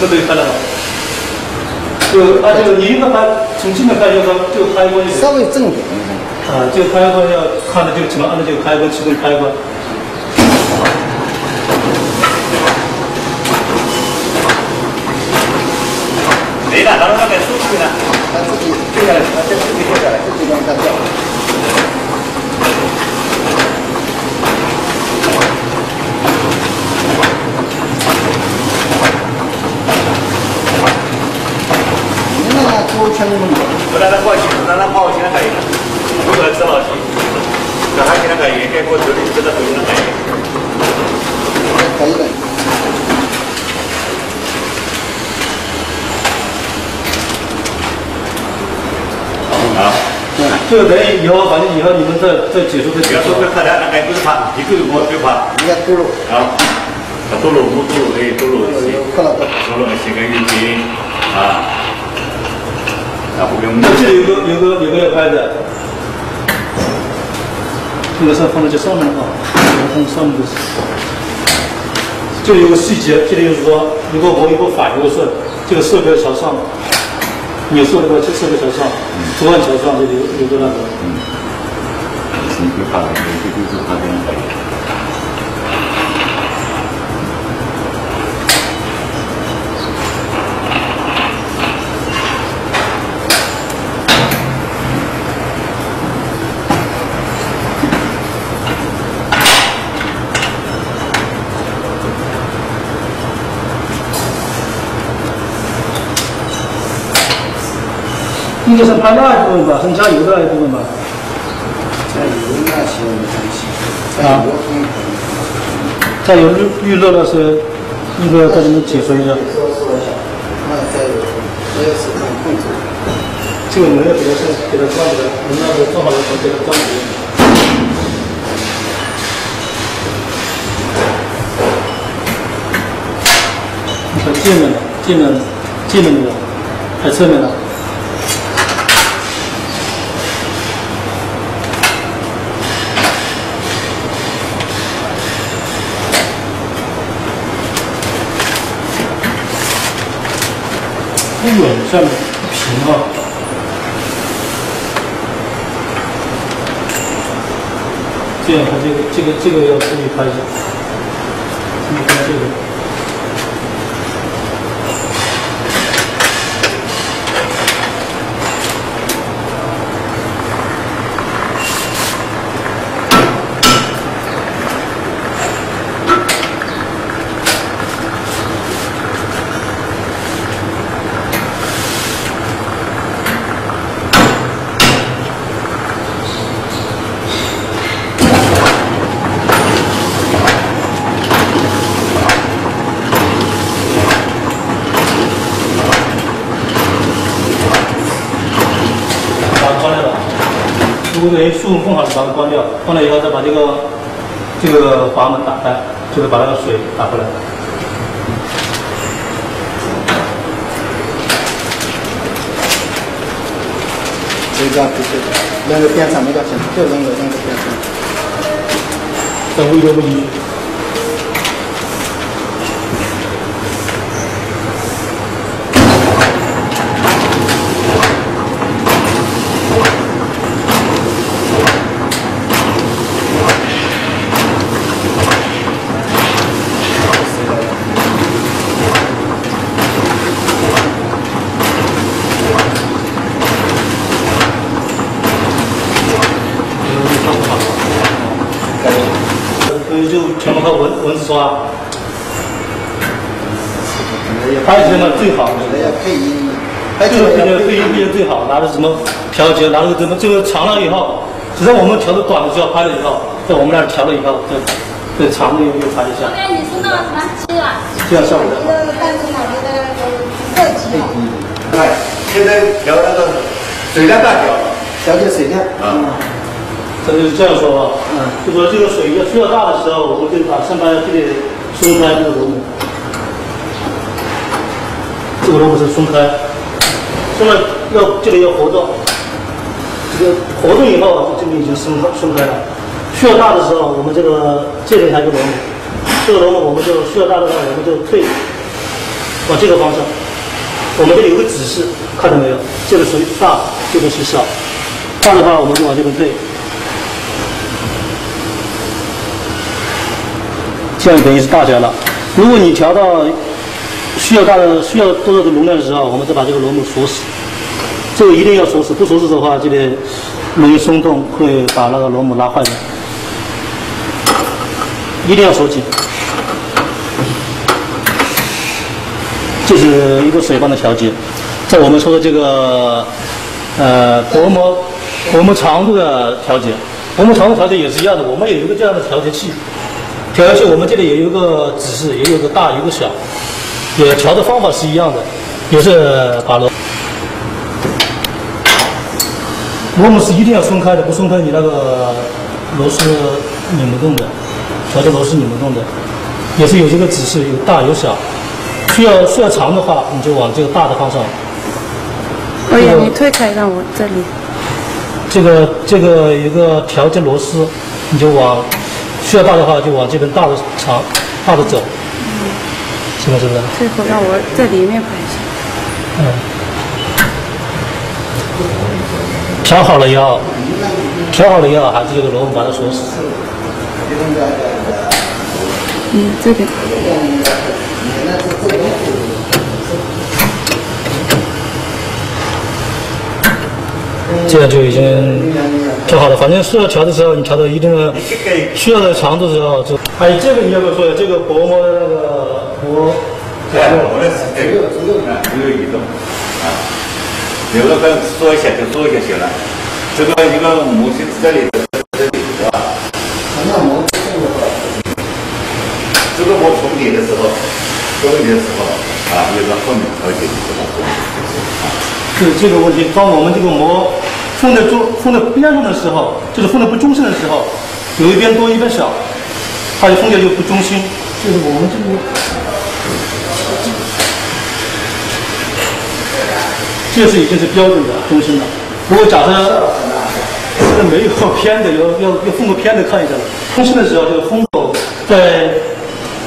这个可以看到吗？就啊，这个你应该拍，从镜头看就说这个开关就稍微正点一点。啊，这个开关要看的就怎么按照这个开关启动开关。没了，然后那个数据呢？它自己掉下来，它这自己掉下来，自己往下掉。你个多圈弄的，不然他报警，让他报警那个，如果知道去，让他去那个也该过处理，知道回那个。可以的。好，这个等于以后，反正以后你们再再解说再解说比方说。看他那个不是怕，一个我就怕，人家嘟噜，好，多路不多路诶，多路是，看到多。多路是个运气啊，啊不用那这里有个有个有个要拍的，这个是放在这上面啊，放上面的是。这里有个细节，这里就是说，如果我以后反流是这个设备朝上，你说这个这设备朝上，图案朝上，这里有有个。那个，你不怕，你就就是怕这样的。应该是拍那一部分吧，是加油的那一部分吧。加油那些没关系，加啊油预预热的是，应该再给你解说一下。说说一下，那加油，这个是看控制。这个门要给它先给他装起来，门那个装好了给他装起来。你看界面的，界面的，界面的，还侧面的。不远上面不平啊。这样，它这个这个这个要注意拍一下，注意拍这个。把它关掉了。如果等数控好了，把它关掉，关了以后再把这个这个阀门打开，就是把那个水打过来。这个不是那个电厂就扔了那个电厂。再维修不进去。所以就全部靠蚊蚊子刷，拍起来最好。可能要配音，还这个这个配音配的最好，拿着什么调节，拿着什么这个长了以后，只要我们调的短的时候拍了以后，在我们那儿调了以后，再再长的又又拍一下，刚才你说那个什么七啊？这样效果才好。那个弹出来的。哎，现在调那个水量大小调节水量。啊，这就是这样说吧，嗯，就说这个水要需要大的时候，我们就把上边这里松开这个螺母，这个螺母是松开，松了要这里要活动，这个活动以后，这边已经松开松开了。需要大的时候，我们这个这里还有个螺母，这个螺母我们就需要大的时候，我们就退，往这个方向。我们这里有个指示，看到没有？这个属于大，这个是小。大的话，我们就往这边退。这样等于是大小了。如果你调到需要大的、需要多少的容量的时候，我们再把这个螺母锁死。这个一定要锁死，不锁死的话，这里容易松动，会把那个螺母拉坏的。一定要锁紧。这是一个水泵的调节。在我们说的这个呃薄膜薄膜长度的调节，薄膜长度调节也是一样的，我们有一个这样的调节器。调节器我们这里也有一个指示，也有个大，有个小，也调的方法是一样的，也是把螺螺母是一定要松开的，不松开你那个螺丝拧不动的，调节螺丝拧不动的，也是有这个指示，有大有小，需要需要长的话，你就往这个大的方向。哎呀，你推开让我这里。这个这个有个调节螺丝，你就往需要大的话就往这边大的长大的走，是不是？是不是？最后让我在里面拍一下。嗯。调好了以后，调好了以后，还是这个螺母把它锁死。嗯，这边。这样就已经调好了。反正需要调的时候，你调到一定的需要的长度的时候就。哎，这个你要不要说呀？这个薄膜的那个薄。哎，我们是这个足够啊，足够移动啊。有个跟缩一下就缩就行了。这个一个模型这里这里是吧？那膜这个这个膜重叠的时候，重叠的时候啊，有个后面调节是吧？是这个问题，当我们这个膜封在中封在边上的时候，就是封的不中心的时候，有一边多一边少，它就封起来就不中心。就是我们这个，这是已经是标准的中心了。如果假设这没有偏的，要要要封个偏的看一下了。中心的时候，这个封口在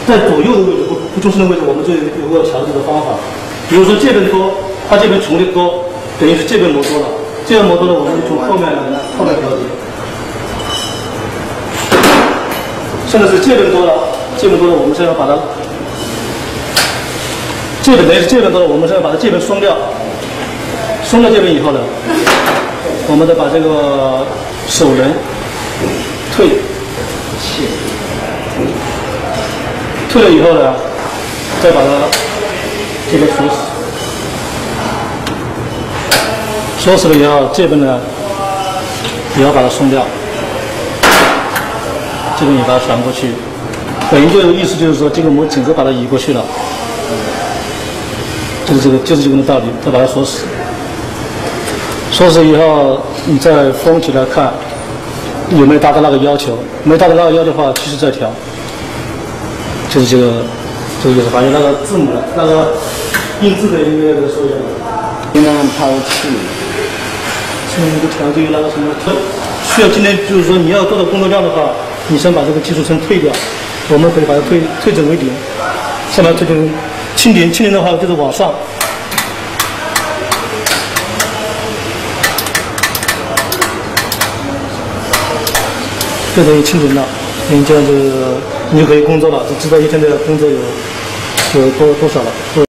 在左右的位置不不中心的位置，我们就有个调节的方法。比如说这边多，它这边重叠多，等于是这边磨多了，这个摩托呢，我们从后面后面调节。现在是这边多了，这边多了，我们是要把它这边等于是这边多了，我们是要把它这边松掉，松掉这边以后呢，我们再把这个手轮退，退了以后呢，再把它这个锁死锁死了以后，这边呢也要把它松掉，这边也把它传过去。等于就是意思就是说，这个膜整个把它移过去了，就是这个就是这个道理，再把它锁死。锁死以后，你再封起来看有没有达到那个要求，没达到那个要求的话，继续再调。就是这个，这个就是发现那个字母那个印字的一个收音。尽量抛弃。现在那个调节那个什么，需要今天就是说你要做的工作量的话，你先把这个技术层退掉，我们可以把它退退整为零，先把它退成清零，清零的话就是往上。这等于清零了，你这样子你就可以工作了，就知道一天的工作有有多多少了。